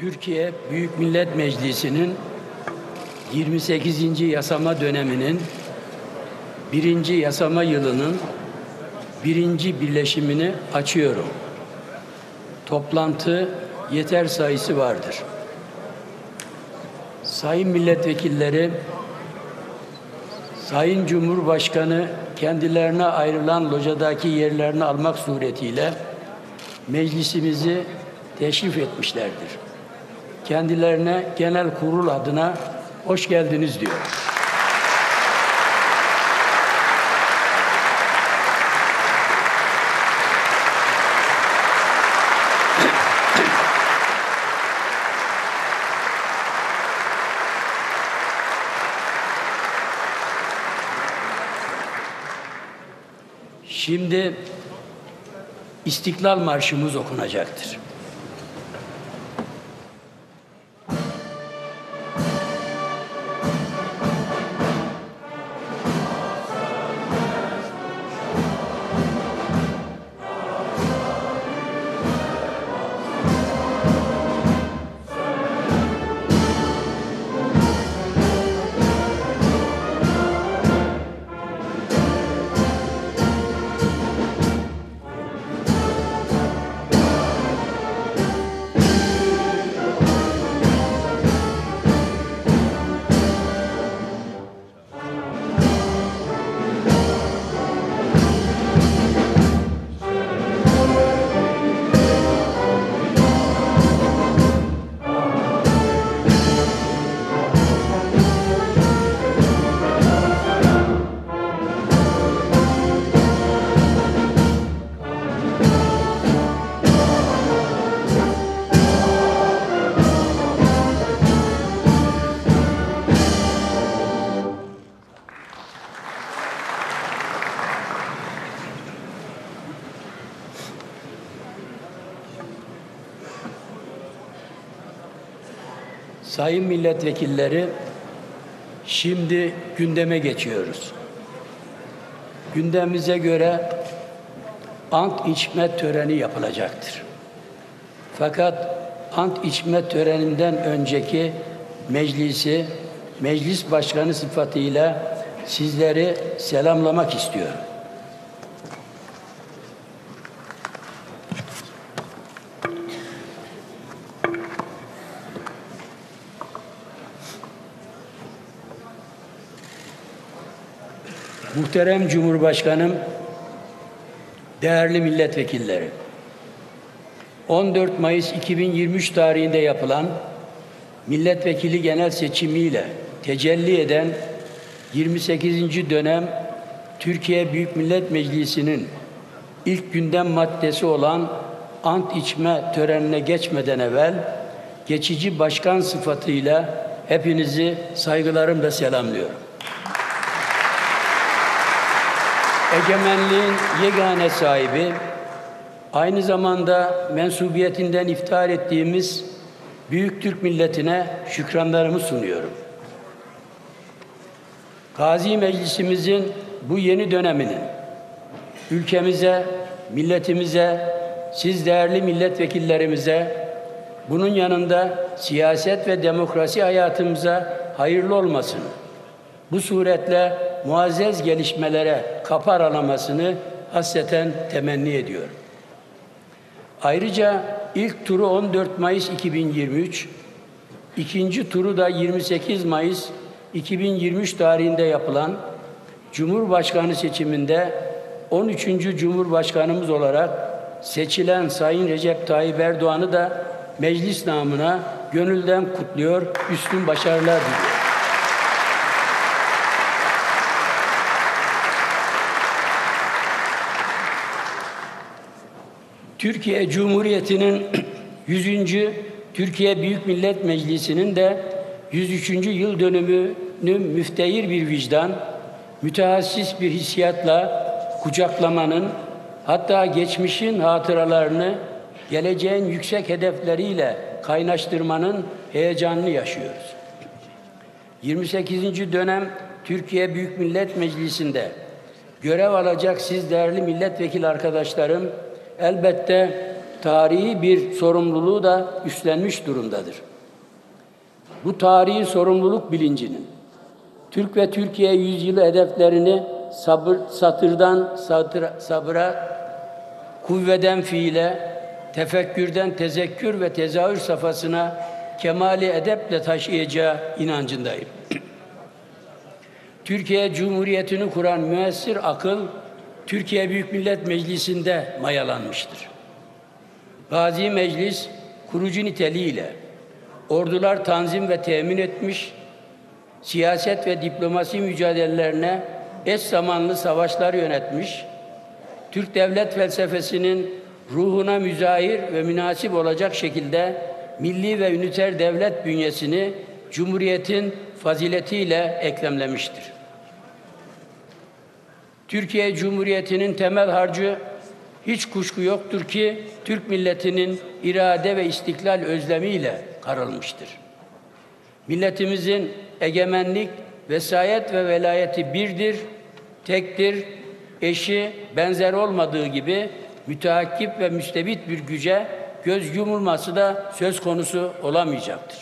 Türkiye Büyük Millet Meclisi'nin 28. yasama döneminin birinci yasama yılının birinci birleşimini açıyorum. Toplantı yeter sayısı vardır. Sayın milletvekilleri, Sayın Cumhurbaşkanı kendilerine ayrılan locadaki yerlerini almak suretiyle meclisimizi teşrif etmişlerdir. Kendilerine genel kurul adına hoş geldiniz diyor. Şimdi İstiklal Marşımız okunacaktır. Sayın milletvekilleri, şimdi gündeme geçiyoruz. Gündemimize göre ant içme töreni yapılacaktır. Fakat ant içme töreninden önceki meclisi, meclis başkanı sıfatıyla sizleri selamlamak istiyorum. Muhterem Cumhurbaşkanım, değerli milletvekilleri, 14 Mayıs 2023 tarihinde yapılan milletvekili genel seçimiyle tecelli eden 28. dönem Türkiye Büyük Millet Meclisi'nin ilk gündem maddesi olan ant içme törenine geçmeden evvel geçici başkan sıfatıyla hepinizi saygılarımla selamlıyorum. Egemenliğin yegane sahibi, aynı zamanda mensubiyetinden iftihar ettiğimiz Büyük Türk milletine şükranlarımı sunuyorum. Gazi Meclisimizin bu yeni döneminin ülkemize, milletimize, siz değerli milletvekillerimize, bunun yanında siyaset ve demokrasi hayatımıza hayırlı olmasını, bu suretle muazzez gelişmelere kapı aralamasını hasreten temenni ediyorum. Ayrıca ilk turu 14 Mayıs 2023, ikinci turu da 28 Mayıs 2023 tarihinde yapılan Cumhurbaşkanı seçiminde 13. Cumhurbaşkanımız olarak seçilen Sayın Recep Tayyip Erdoğan'ı da meclis namına gönülden kutluyor, üstün başarılar diliyorum. Türkiye Cumhuriyeti'nin 100. Türkiye Büyük Millet Meclisi'nin de 103. yıl dönümünü müftehir bir vicdan, mütehassıs bir hissiyatla kucaklamanın, hatta geçmişin hatıralarını geleceğin yüksek hedefleriyle kaynaştırmanın heyecanını yaşıyoruz. 28. dönem Türkiye Büyük Millet Meclisi'nde görev alacak siz değerli milletvekili arkadaşlarım elbette tarihi bir sorumluluğu da üstlenmiş durumdadır. Bu tarihi sorumluluk bilincinin Türk ve Türkiye yüzyılı hedeflerini sabır, satırdan satıra, sabıra, kuvveden fiile, tefekkürden tezekkür ve tezahür safhasına kemali edeple taşıyacağı inancındayım. Türkiye Cumhuriyeti'ni kuran müessir akıl, Türkiye Büyük Millet Meclisi'nde mayalanmıştır. Gazi Meclis, kurucu niteliğiyle ordular tanzim ve temin etmiş, siyaset ve diplomasi mücadelelerine eş zamanlı savaşlar yönetmiş, Türk devlet felsefesinin ruhuna müzahir ve münasip olacak şekilde milli ve üniter devlet bünyesini Cumhuriyet'in faziletiyle eklemlemiştir. Türkiye Cumhuriyeti'nin temel harcı hiç kuşku yoktur ki Türk milletinin irade ve istiklal özlemiyle karılmıştır. Milletimizin egemenlik, vesayet ve velayeti birdir, tektir, eşi benzer olmadığı gibi müteakkip ve müstebit bir güce göz yumulması da söz konusu olamayacaktır.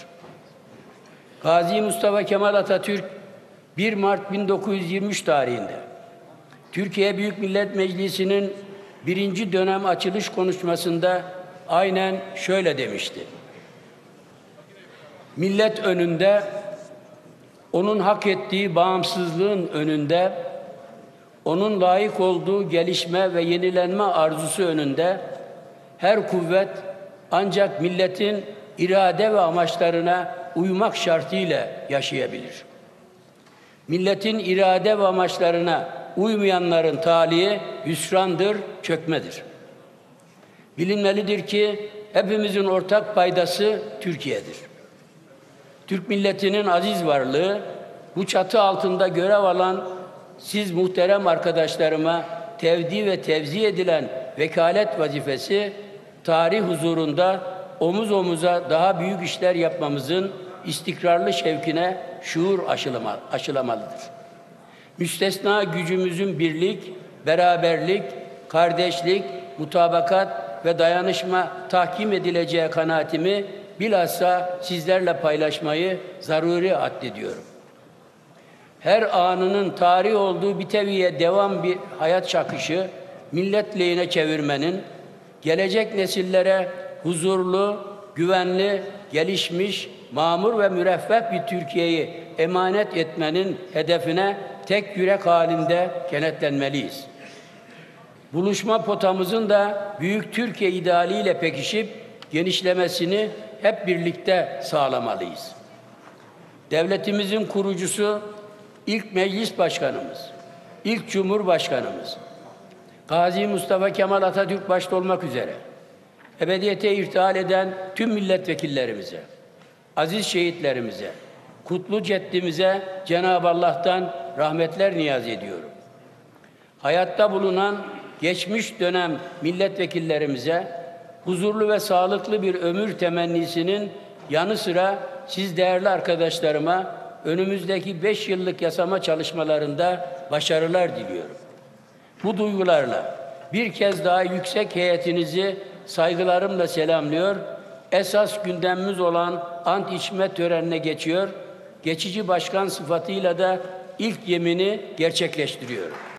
Gazi Mustafa Kemal Atatürk 1 Mart 1923 tarihinde Türkiye Büyük Millet Meclisi'nin birinci dönem açılış konuşmasında aynen şöyle demişti. Millet önünde, onun hak ettiği bağımsızlığın önünde, onun layık olduğu gelişme ve yenilenme arzusu önünde her kuvvet ancak milletin irade ve amaçlarına uymak şartıyla yaşayabilir. Milletin irade ve amaçlarına uymayanların talihi hüsrandır, çökmedir. Bilinmelidir ki hepimizin ortak paydası Türkiye'dir. Türk milletinin aziz varlığı bu çatı altında görev alan siz muhterem arkadaşlarıma tevdi ve tevzi edilen vekalet vazifesi tarih huzurunda omuz omuza daha büyük işler yapmamızın istikrarlı şevkine şuur aşılama, aşılamalıdır. Müstesna gücümüzün birlik, beraberlik, kardeşlik, mutabakat ve dayanışma tahkim edileceği kanaatimi bilhassa sizlerle paylaşmayı zaruri addediyorum. Her anının tarih olduğu bir teviye devam bir hayat çakışı, millet lehine çevirmenin, gelecek nesillere huzurlu, güvenli, gelişmiş, mamur ve müreffeh bir Türkiye'yi emanet etmenin hedefine tek yürek halinde kenetlenmeliyiz. Buluşma potamızın da büyük Türkiye idealiyle pekişip genişlemesini hep birlikte sağlamalıyız. Devletimizin kurucusu ilk meclis başkanımız, ilk cumhurbaşkanımız, Gazi Mustafa Kemal Atatürk başta olmak üzere ebediyete irtihal eden tüm milletvekillerimize, aziz şehitlerimize, kutlu ceddimize Cenab-ı Allah'tan rahmetler niyaz ediyorum. Hayatta bulunan geçmiş dönem milletvekillerimize huzurlu ve sağlıklı bir ömür temennisinin yanı sıra siz değerli arkadaşlarıma önümüzdeki beş yıllık yasama çalışmalarında başarılar diliyorum. Bu duygularla bir kez daha yüksek heyetinizi saygılarımla selamlıyor. Esas gündemimiz olan ant içme törenine geçiyor. Geçici başkan sıfatıyla da ilk yemini gerçekleştiriyorum.